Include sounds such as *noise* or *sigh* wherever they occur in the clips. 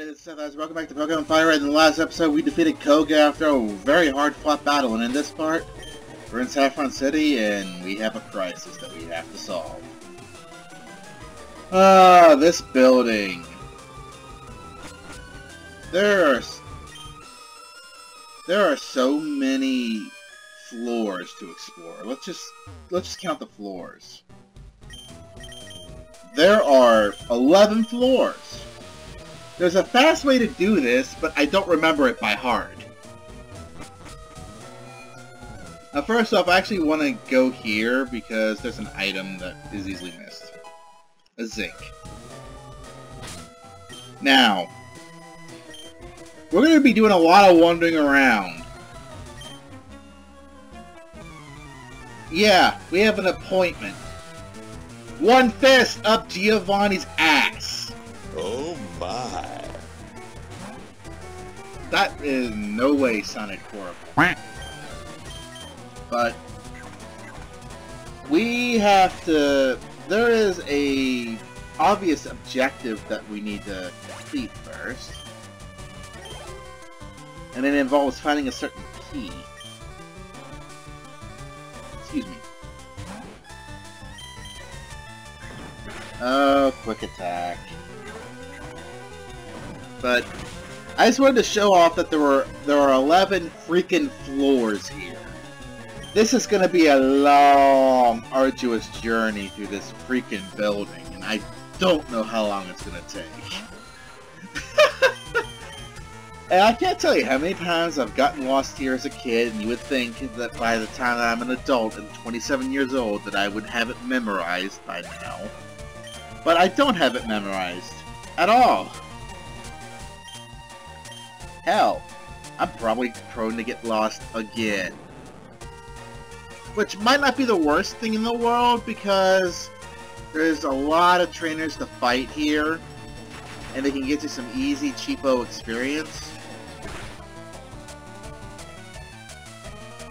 is Seth Welcome back to Pokemon Fire Red. In the last episode, we defeated Koga after a very hard-fought battle, and in this part, we're in Saffron City, and we have a crisis that we have to solve. Ah, this building. There are... There are so many floors to explore. Let's just... Let's just count the floors. There are 11 floors. There's a fast way to do this, but I don't remember it by heart. Now first off, I actually want to go here because there's an item that is easily missed. A zinc. Now, we're going to be doing a lot of wandering around. Yeah, we have an appointment. One fist up Giovanni's ass. Oh my. That is no way sounded horrible. But we have to there is a obvious objective that we need to complete first. And it involves finding a certain key. Excuse me. Oh, quick attack. But I just wanted to show off that there were there are 11 freaking floors here. This is going to be a long, arduous journey through this freaking building, and I don't know how long it's going to take. *laughs* and I can't tell you how many times I've gotten lost here as a kid, and you would think that by the time that I'm an adult and 27 years old that I would have it memorized by now. But I don't have it memorized. At all. Hell, I'm probably prone to get lost again. Which might not be the worst thing in the world because there's a lot of trainers to fight here and they can get you some easy, cheapo experience.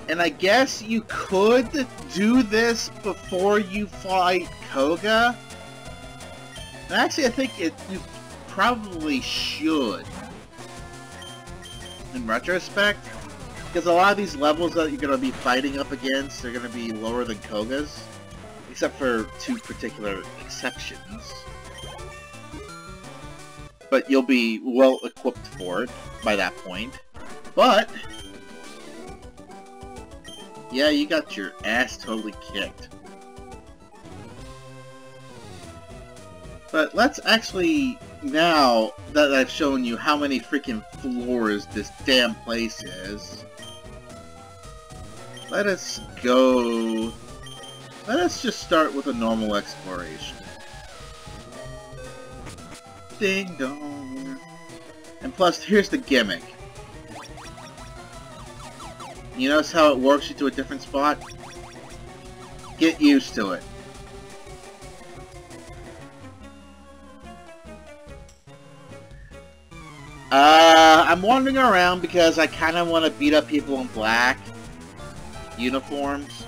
And I guess you could do this before you fight Koga. Actually, I think it you probably should in retrospect. Because a lot of these levels that you're going to be fighting up against are going to be lower than Koga's. Except for two particular exceptions. But you'll be well equipped for it by that point. But... Yeah, you got your ass totally kicked. But let's actually now that I've shown you how many freaking floors this damn place is, let us go... Let us just start with a normal exploration. Ding dong. And plus, here's the gimmick. You notice how it works you to a different spot? Get used to it. Uh, I'm wandering around because I kind of want to beat up people in black uniforms.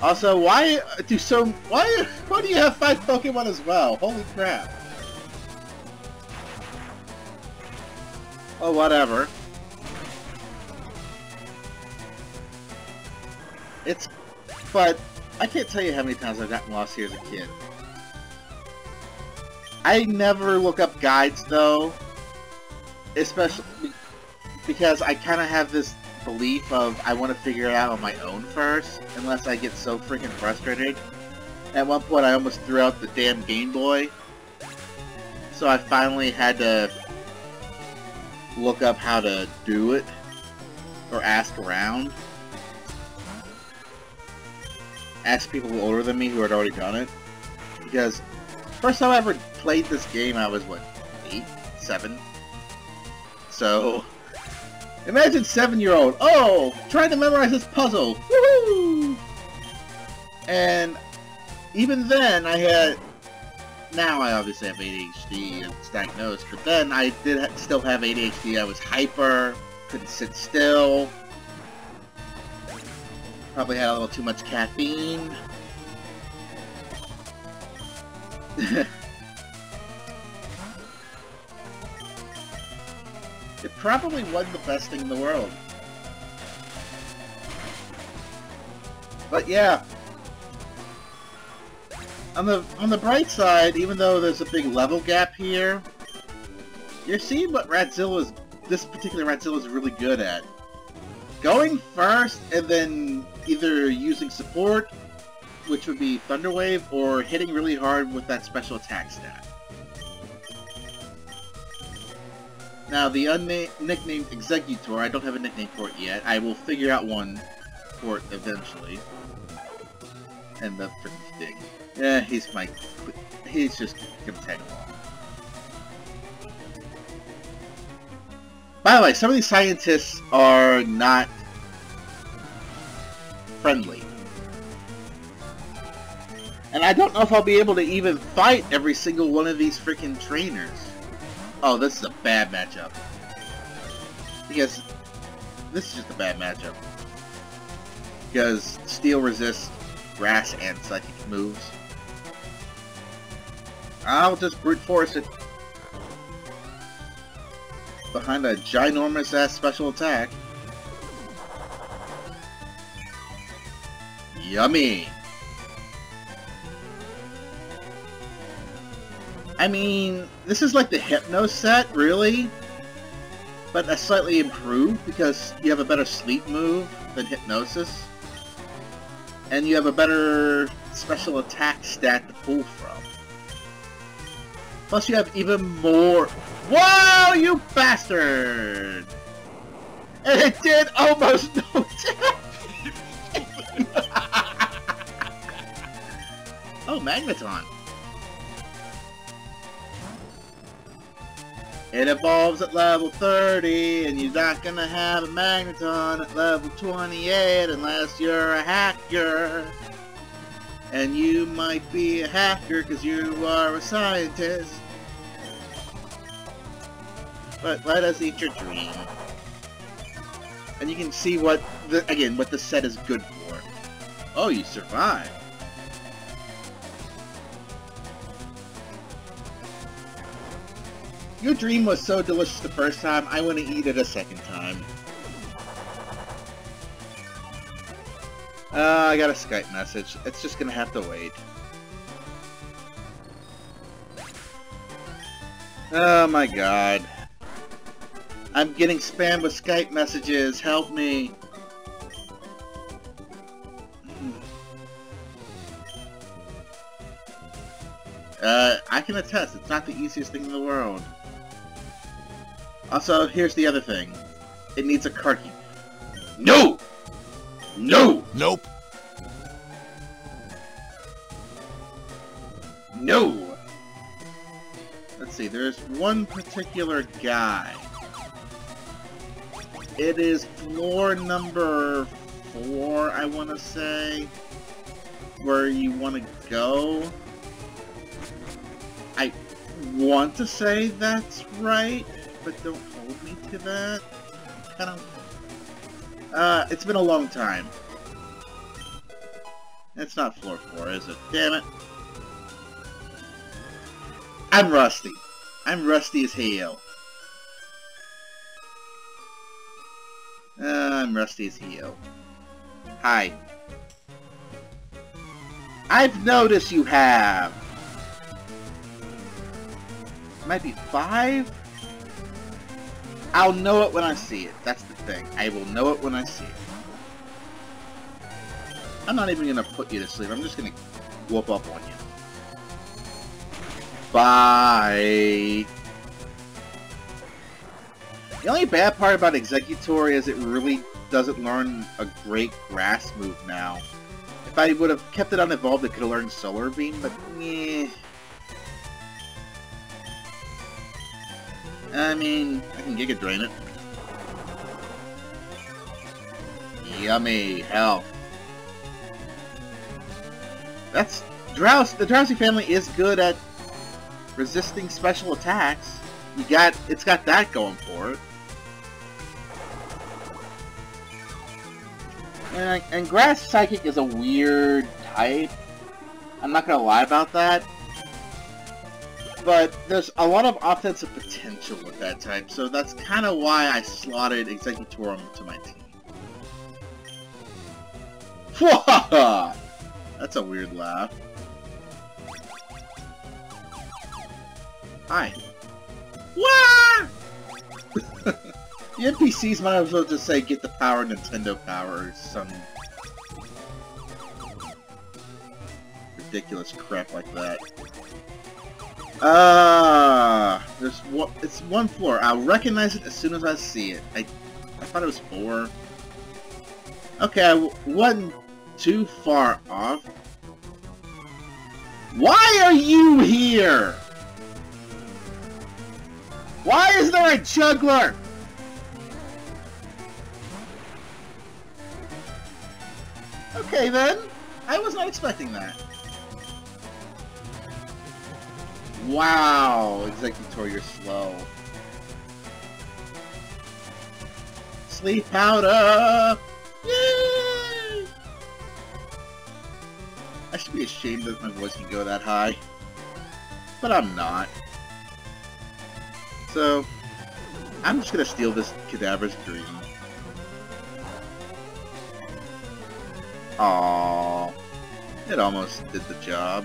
Also, why do so? Why? Why do you have five Pokemon as well? Holy crap! Oh, whatever. It's, but I can't tell you how many times I've gotten lost here as a kid. I never look up guides though, especially because I kind of have this belief of I want to figure it out on my own first, unless I get so freaking frustrated. At one point I almost threw out the damn Game Boy, so I finally had to look up how to do it, or ask around. Ask people older than me who had already done it, because first time I ever played this game, I was, what, 8? 7? So, imagine 7-year-old, oh, trying to memorize this puzzle, woohoo! And even then, I had, now I obviously have ADHD and it's diagnosed, but then I did ha still have ADHD, I was hyper, couldn't sit still, probably had a little too much caffeine. *laughs* It probably wasn't the best thing in the world. But yeah. On the on the bright side, even though there's a big level gap here, you're seeing what Ratzilla's this particular Ratzilla is really good at. Going first and then either using support, which would be Thunder Wave, or hitting really hard with that special attack stat. Now, the unnicknamed Exeggutor, I don't have a nickname for it yet. I will figure out one for it eventually. And the freaking stick. Yeah, he's my... He's just gonna tag along. By the way, some of these scientists are not friendly. And I don't know if I'll be able to even fight every single one of these freaking trainers. Oh, this is a bad matchup. Because this is just a bad matchup. Because steel resists grass and psychic moves. I'll just brute force it behind a ginormous ass special attack. Yummy! I mean, this is like the Hypno set, really? But a slightly improved because you have a better sleep move than Hypnosis. And you have a better special attack stat to pull from. Plus you have even more... Whoa, you bastard! And it did almost no damage! *laughs* oh, Magneton. It evolves at level 30, and you're not gonna have a Magneton at level 28 unless you're a hacker. And you might be a hacker because you are a scientist. But let us eat your dream. And you can see what, the, again, what the set is good for. Oh, you survived. Your dream was so delicious the first time, I want to eat it a second time. Uh, I got a Skype message. It's just gonna have to wait. Oh my god. I'm getting spammed with Skype messages. Help me. Uh, I can attest, it's not the easiest thing in the world. Also, here's the other thing. It needs a card key. No! No! Nope. No! Let's see, there's one particular guy. It is floor number four, I want to say, where you want to go. I want to say that's right but don't hold me to that. Kind of... Uh, it's been a long time. It's not floor 4, is it? Damn it. I'm rusty. I'm rusty as hell. Uh, I'm rusty as hell. Hi. I've noticed you have! Might be five? I'll know it when I see it. That's the thing. I will know it when I see it. I'm not even gonna put you to sleep. I'm just gonna whoop up on you. Bye! The only bad part about Exeggutor is it really doesn't learn a great grass move now. If I would have kept it unevolved, it could have learned Solar Beam, but eh. I mean, I can Giga Drain it. Yummy health. That's Drowse. The Drowsy family is good at resisting special attacks. You got, it's got that going for it. And, and Grass Psychic is a weird type. I'm not gonna lie about that. But there's a lot of offensive potential with that type, so that's kind of why I slotted Exeggutorum to my team. *laughs* That's a weird laugh. Hi. Wah! *laughs* the NPCs might as well just say, get the power Nintendo power or some ridiculous crap like that. Ah, uh, there's one. It's one floor. I'll recognize it as soon as I see it. I, I thought it was four. Okay, I wasn't too far off. Why are you here? Why is there a juggler? Okay then. I was not expecting that. Wow, Exeggutor, you're slow. Sleep powder! Yay! I should be ashamed that my voice can go that high. But I'm not. So, I'm just gonna steal this Kadabra's dream. Aww. It almost did the job.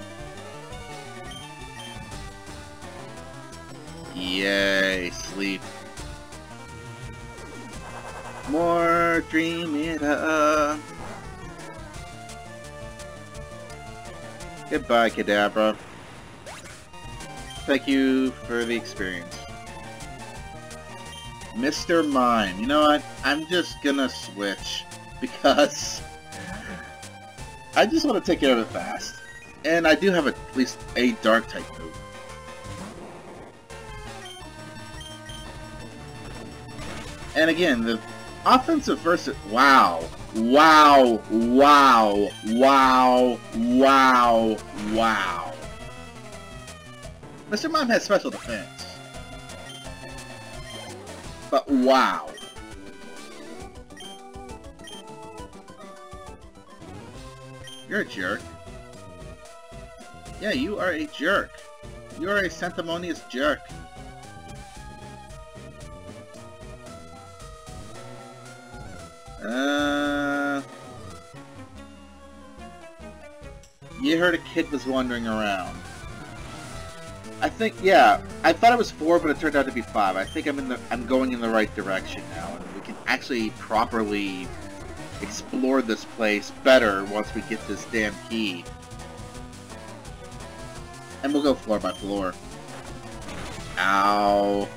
Yay, sleep. More dream it. Goodbye, Kadabra. Thank you for the experience. Mr. Mime. You know what? I'm just gonna switch *laughs* because I just want to take care of it fast. And I do have at least a dark type move. And again, the offensive versus... Wow. Wow. Wow. Wow. Wow. Wow. Mr. Mime has special defense. But wow. You're a jerk. Yeah, you are a jerk. You are a sanctimonious jerk. Uh... You heard a kid was wandering around. I think, yeah, I thought it was four, but it turned out to be five. I think I'm in the, I'm going in the right direction now, and we can actually properly explore this place better once we get this damn key. And we'll go floor by floor. Ow.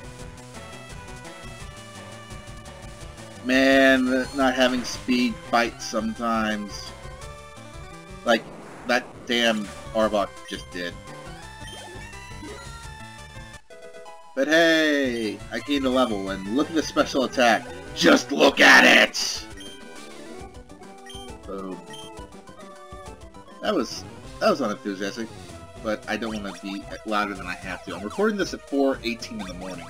Man, not having speed bites sometimes. Like, that damn Arbok just did. But hey, I gained a level, and look at the special attack. Just look at it! Boom. That was, that was unenthusiastic, but I don't want to be louder than I have to. I'm recording this at 4.18 in the morning.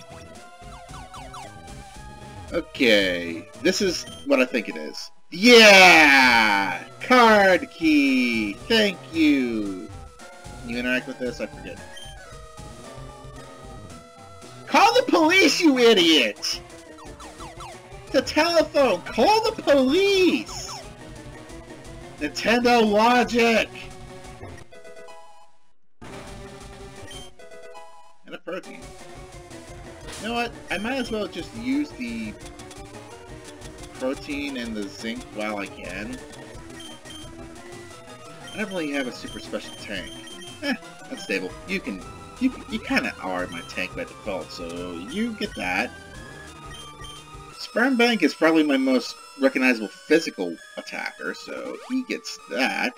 Okay, this is what I think it is. Yeah! Card key! Thank you! You interact with this? I forget. Call the police, you idiot! The telephone! Call the police! Nintendo Logic! And a protein. You know what? I might as well just use the protein and the zinc while I can. I don't really have a super special tank. Eh, that's stable. You can you, you kind of are my tank by default, so you get that. Sperm Bank is probably my most recognizable physical attacker, so he gets that.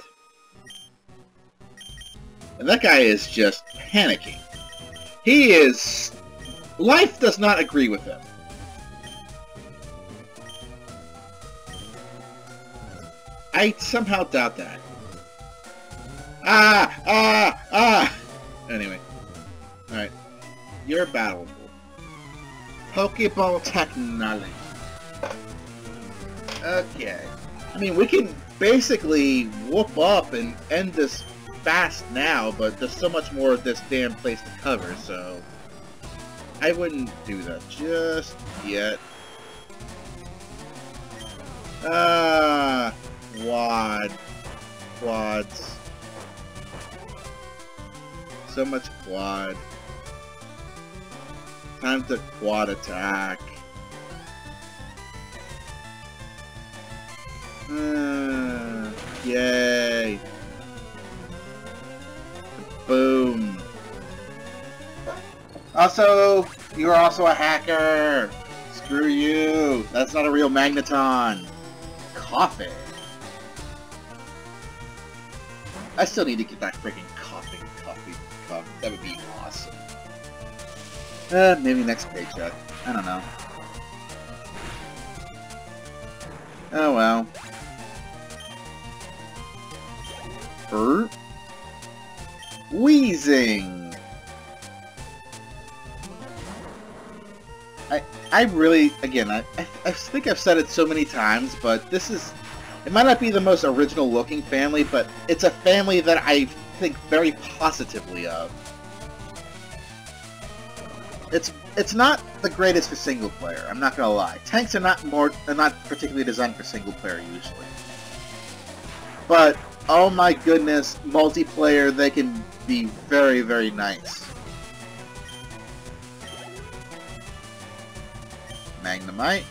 And that guy is just panicking. He is... Life does not agree with him. I somehow doubt that. Ah! Ah! Ah! Anyway. Alright. You're battleable. Pokeball technology. Okay. I mean, we can basically whoop up and end this fast now, but there's so much more of this damn place to cover, so... I wouldn't do that just yet. Ah, quad. Quads. So much quad. Time to quad attack. Uh, yay. Boom. Also, you're also a hacker. Screw you. That's not a real magneton. Coffee. I still need to get that freaking coffee, coffee, coffee. That would be awesome. Uh, maybe next paycheck. I don't know. Oh well. Bert? Weezing! I, really, again, I, I, I think I've said it so many times, but this is, it might not be the most original looking family, but it's a family that I think very positively of. It's it's not the greatest for single player. I'm not gonna lie. Tanks are not more are not particularly designed for single player usually. But oh my goodness, multiplayer they can be very very nice. Magnemite.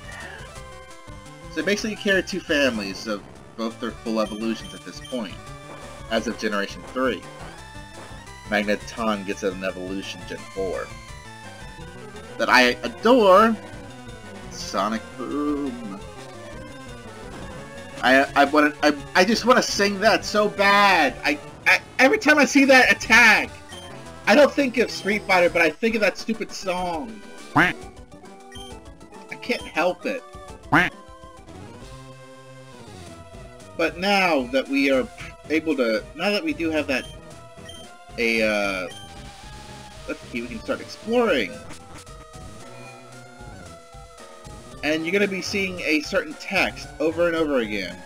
So basically you carry two families of both their full evolutions at this point, as of Generation 3. Magneton gets an evolution Gen 4 that I adore, Sonic Boom. I I want I I just want to sing that so bad. I, I every time I see that attack, I don't think of Street Fighter, but I think of that stupid song. Can't help it. But now that we are able to, now that we do have that, a, uh, let's see, we can start exploring. and you're going to be seeing a certain text over and over again.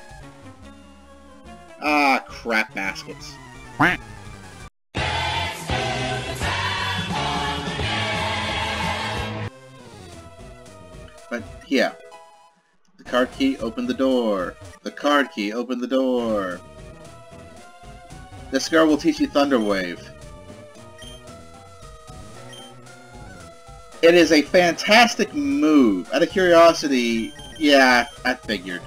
Ah, crap baskets. But, yeah. The card key opened the door. The card key opened the door. This girl will teach you Thunder Wave. It is a fantastic move. Out of curiosity, yeah, I figured.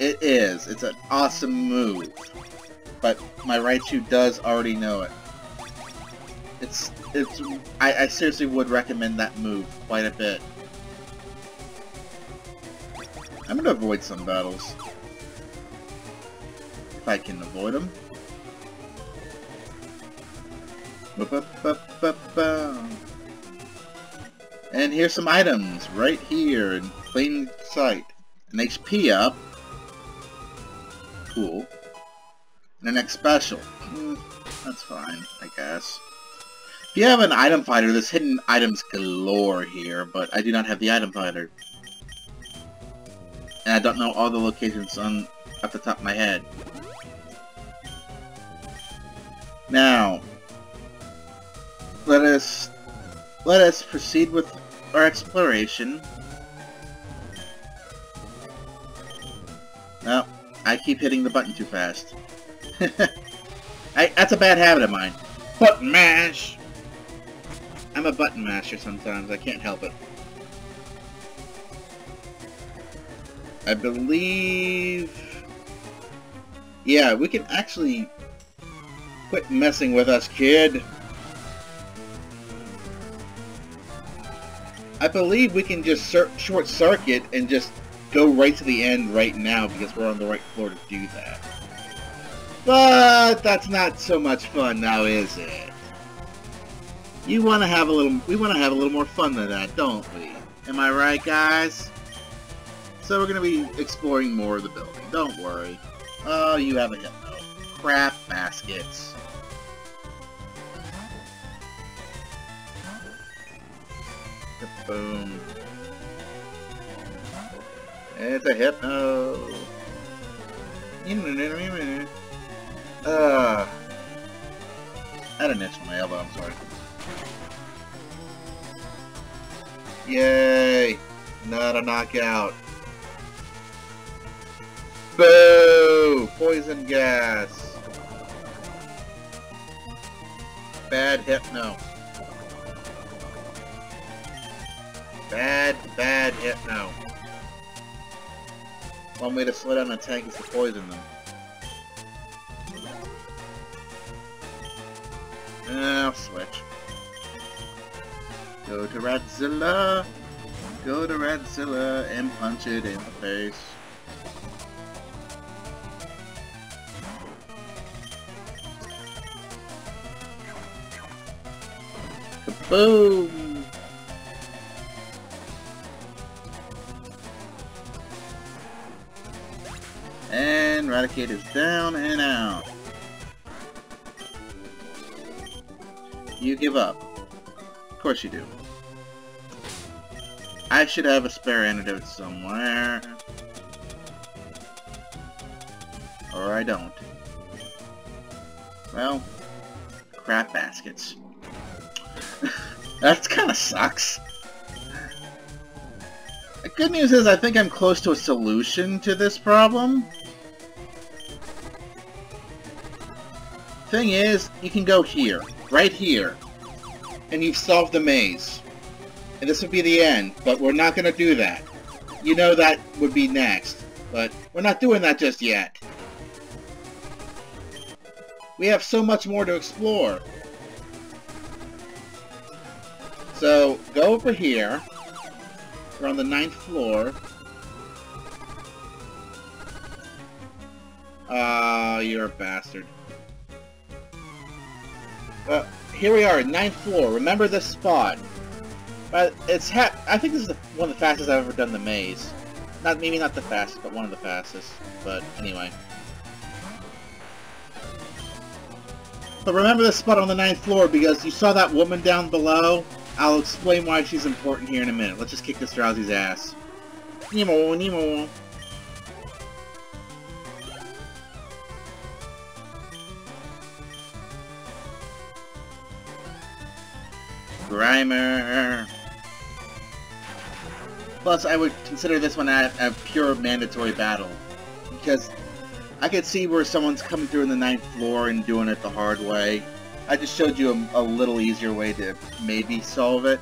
It is. It's an awesome move. But my Raichu does already know it. It's, it's, I, I seriously would recommend that move quite a bit. I'm gonna avoid some battles. If I can avoid them. Ba -ba -ba and here's some items right here in plain sight. An HP up. Cool. And the next special. Mm, that's fine, I guess. If you have an Itemfinder, there's hidden items galore here, but I do not have the Itemfinder. And I don't know all the locations on off the top of my head. Now, let us let us proceed with our exploration. No, I keep hitting the button too fast. *laughs* I, that's a bad habit of mine. Button mash! I'm a button masher sometimes, I can't help it. I believe... Yeah, we can actually quit messing with us, kid. I believe we can just short circuit and just go right to the end right now because we're on the right floor to do that. But that's not so much fun now, is it? You want to have a little, we want to have a little more fun than that, don't we? Am I right, guys? So we're going to be exploring more of the building, don't worry. Oh, you have a hypno. Crap baskets. Boom. It's a hypno. Uh, I had an itch on my elbow, I'm sorry. Yay! Not a knockout. Boo! Poison gas. Bad hypno. Bad, bad hypno. One way to slow down a tank is to poison them. I'll ah, switch. Go to Radzilla. Go to Radzilla and punch it in the face. Kaboom! And Raticate is down and out. You give up. Of course you do. I should have a spare antidote somewhere. Or I don't. Well, crap baskets. That kind of sucks. The good news is I think I'm close to a solution to this problem. Thing is, you can go here, right here, and you've solved the maze. And this would be the end, but we're not going to do that. You know that would be next, but we're not doing that just yet. We have so much more to explore. So, go over here. We're on the ninth floor. Ah, uh, you're a bastard. Well, here we are, ninth floor. Remember this spot. But it's I think this is the, one of the fastest I've ever done the maze. Not maybe not the fastest, but one of the fastest. But anyway. But remember this spot on the ninth floor because you saw that woman down below. I'll explain why she's important here in a minute. Let's just kick this Drowsy's ass. Nemo, Nemo. Grimer. Plus, I would consider this one a, a pure mandatory battle. Because I could see where someone's coming through in the ninth floor and doing it the hard way. I just showed you a, a, little easier way to maybe solve it.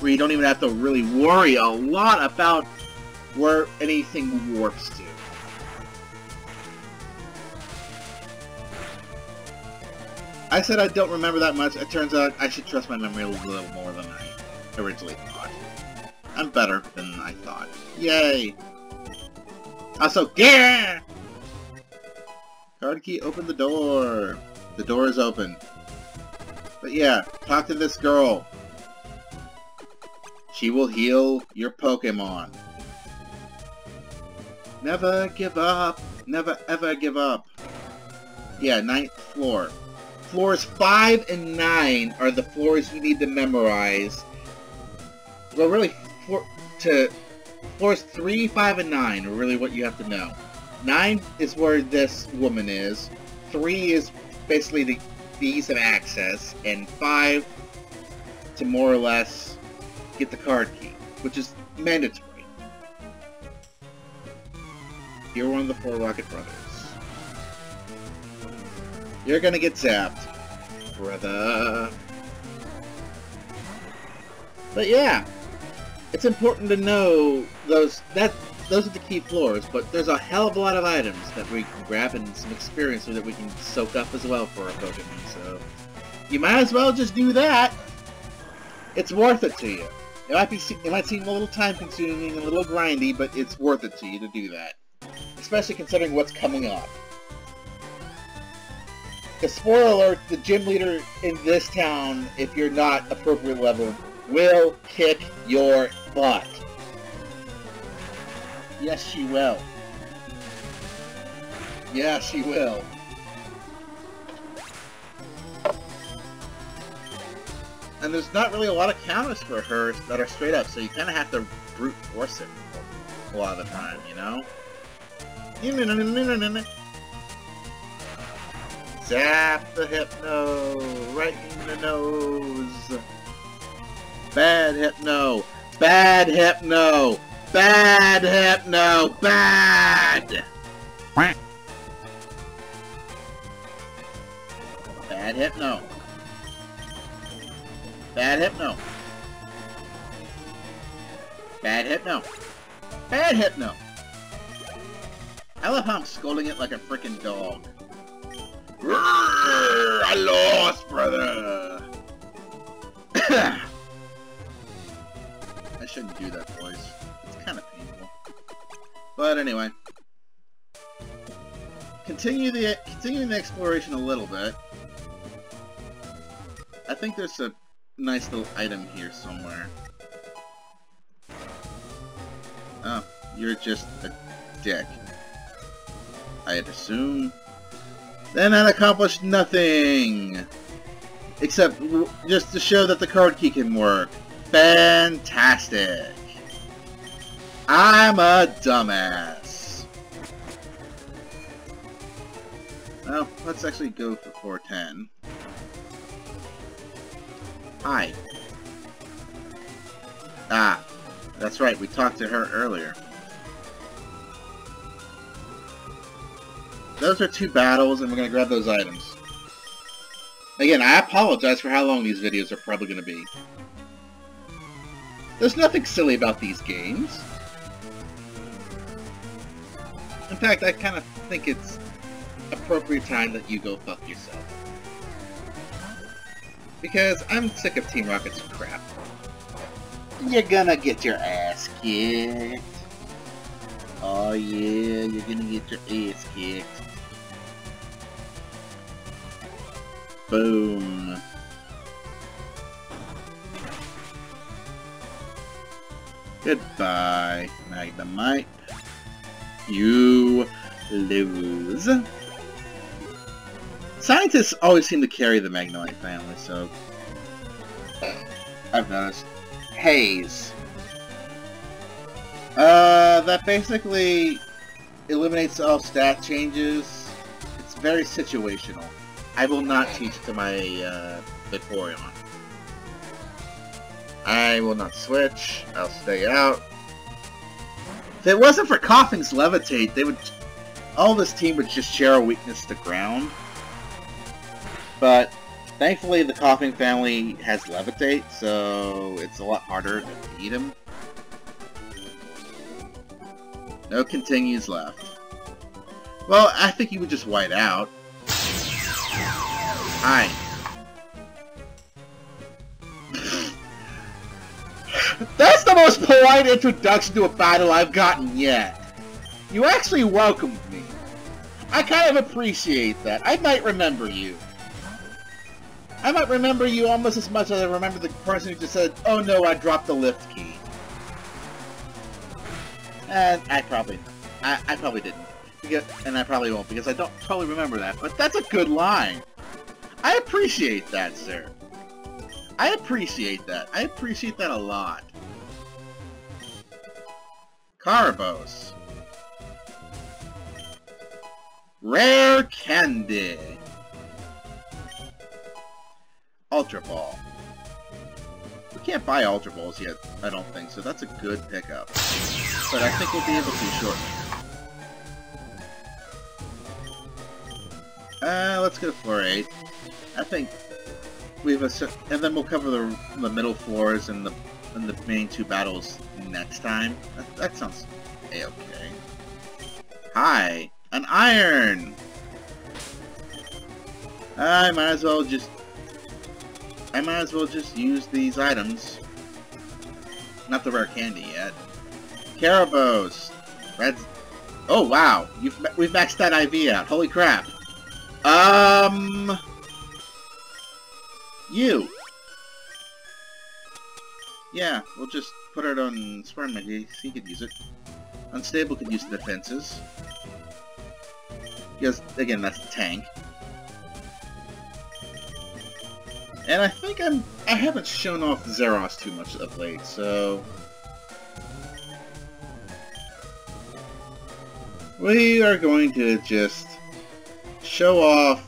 Where you don't even have to really worry a lot about where anything warps to. I said I don't remember that much. It turns out I should trust my memory a little more than I originally thought. I'm better than I thought. Yay! Also, yeah! Card key, open the door. The door is open. But yeah, talk to this girl. She will heal your Pokemon. Never give up. Never ever give up. Yeah, ninth floor. Floors 5 and 9 are the floors you need to memorize. Well, really, four, to floors 3, 5, and 9 are really what you have to know. 9 is where this woman is. 3 is basically the, ease of access. And 5 to more or less get the card key, which is mandatory. You're one of the four Rocket Brothers. You're gonna get zapped, brother. But yeah, it's important to know those that those are the key floors, but there's a hell of a lot of items that we can grab and some experience that we can soak up as well for our Pokemon, so you might as well just do that. It's worth it to you. It might be it might seem a little time consuming, and a little grindy, but it's worth it to you to do that. Especially considering what's coming up. The spoiler alert, the gym leader in this town, if you're not appropriate level, will kick your butt. Yes, she will. Yeah, she will. And there's not really a lot of counters for her that are straight up, so you kind of have to brute force it a lot of the time, you know? Zap the Hypno right in the nose. Bad Hypno. Bad Hypno. Bad Hypno. Bad. Bad Hypno. Bad Hypno. Bad Hypno. Bad Hypno. I love how I'm scolding it like a freaking dog. I lost, brother! *coughs* I shouldn't do that But anyway. Continue the continue the exploration a little bit. I think there's a nice little item here somewhere. Oh, you're just a dick. I'd assume. Then that accomplished nothing! Except just to show that the card key can work. Fantastic! I'm a dumbass. Well, let's actually go for 410. Hi. Ah, that's right, we talked to her earlier. Those are two battles, and we're going to grab those items. Again, I apologize for how long these videos are probably going to be. There's nothing silly about these games. Fact, I kind of think it's appropriate time that you go fuck yourself. Because I'm sick of Team Rocket's crap. You're gonna get your ass kicked. Oh yeah, you're gonna get your ass kicked. Boom. Goodbye, Magnemite. You lose. Scientists always seem to carry the Magnemite family, so... I've noticed. Haze. Uh, that basically eliminates all stat changes. It's very situational. I will not teach to my uh, Vaporeon. I will not switch. I'll stay out. If it wasn't for Koffing's Levitate, they would... All this team would just share a weakness to ground. But, thankfully the Koffing family has Levitate, so it's a lot harder to beat him. No continues left. Well, I think he would just white out. Hi. *laughs* That's the most polite introduction to a battle I've gotten yet. You actually welcomed me. I kind of appreciate that. I might remember you. I might remember you almost as much as I remember the person who just said, oh no, I dropped the lift key. And I probably, I, I probably didn't. Because, and I probably won't because I don't totally remember that. But that's a good line. I appreciate that, sir. I appreciate that. I appreciate that a lot. Carbos. Rare Candy. Ultra Ball. We can't buy Ultra Balls yet, I don't think, so that's a good pickup. But I think we'll be able to shortly. Uh, let's go for 8. I think we've a... and then we'll cover the, the middle floors and the the main two battles next time. That, that sounds a okay. Hi, an iron. I might as well just I might as well just use these items. Not the rare candy yet. Carbos. Red's. Oh wow, you've we've maxed that IV out. Holy crap. Um. You! Yeah, we'll just put it on Spermity, he could use it. Unstable could use the defenses. Because, again, that's the tank. And I think I'm... I haven't shown off Zeros too much of late, so... We are going to just show off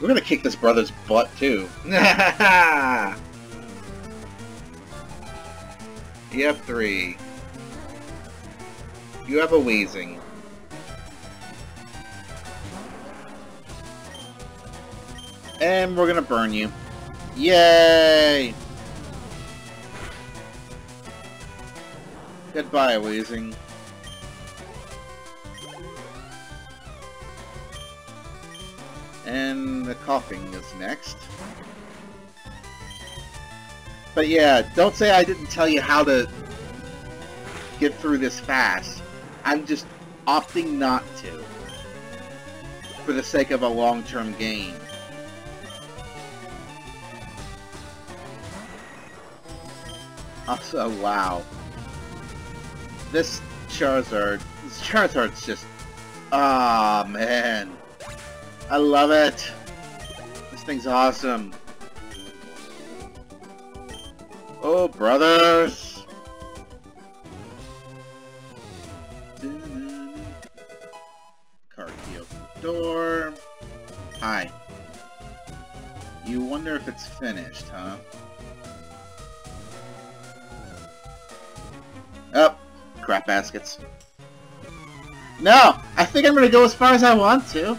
We're gonna kick this brother's butt, too. *laughs* you have three. You have a Weezing. And we're gonna burn you. Yay! Goodbye, Weezing. And the Koffing is next. But yeah, don't say I didn't tell you how to get through this fast. I'm just opting not to. For the sake of a long-term gain. Also, wow. This Charizard, this Charizard's just, ah, oh, man. I love it. This thing's awesome. Oh, brothers! Card key open door. Hi. You wonder if it's finished, huh? Oh, crap baskets. No! I think I'm gonna go as far as I want to.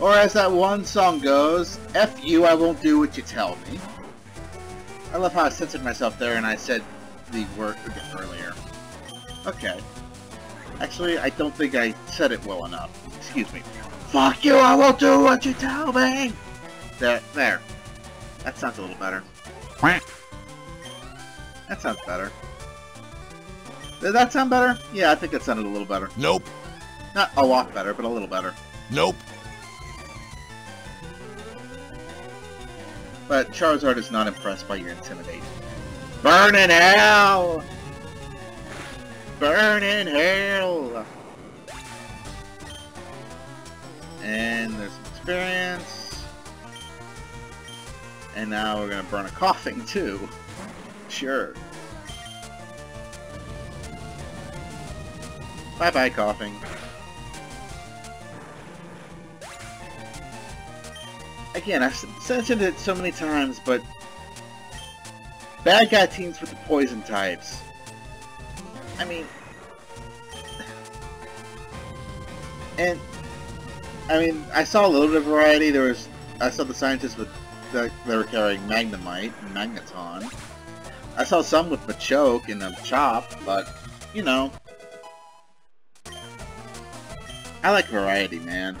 Or as that one song goes, F you, I won't do what you tell me. I love how I censored myself there and I said the word earlier. Okay. Actually, I don't think I said it well enough. Excuse me. Fuck you, I won't do what you tell me! There, there. That sounds a little better. That sounds better. Did that sound better? Yeah, I think that sounded a little better. Nope. Not a lot better, but a little better. Nope. But Charizard is not impressed by your intimidation. Burn in hell! Burn in hell! And there's experience. And now we're gonna burn a Koffing too. Sure. Bye-bye, Koffing. Again, I've mentioned it so many times, but bad guy teams with the poison types. I mean, and I mean, I saw a little bit of variety. There was, I saw the scientists with that they were carrying Magnemite and Magneton. I saw some with Machoke and Machop, but you know, I like variety, man.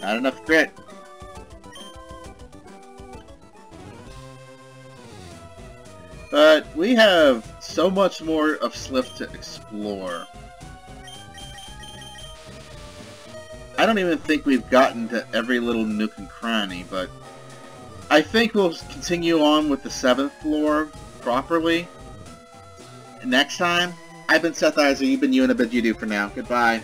Not enough grit. But we have so much more of Silph to explore. I don't even think we've gotten to every little nook and cranny, but I think we'll continue on with the 7th floor properly next time. I've been Seth Iser, you've been you, and I bid you do for now. Goodbye.